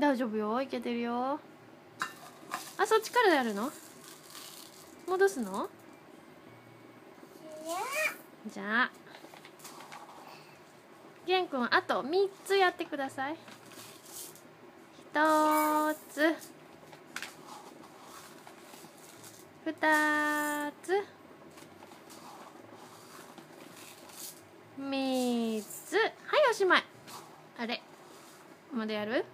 大丈夫よ。いけてるよ。あそっちからやるの？戻すの？じゃあ。玄君あと3つやってください。1つ。2つ。3つ。はいおしまい。あれ。まだやる？